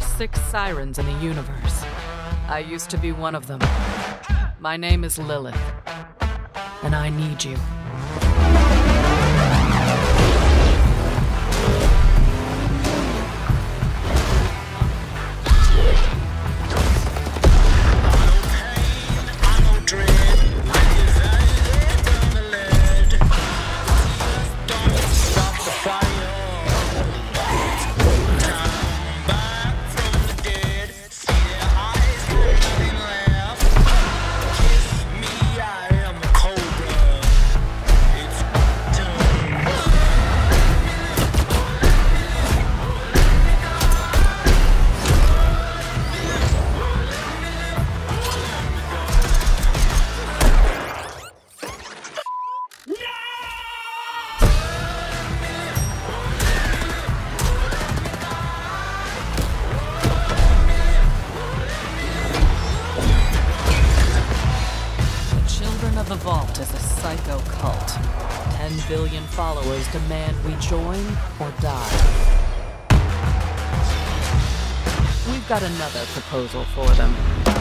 are six sirens in the universe. I used to be one of them. My name is Lilith. And I need you. Of the Vault is a psycho cult. Ten billion followers demand we join or die. We've got another proposal for them.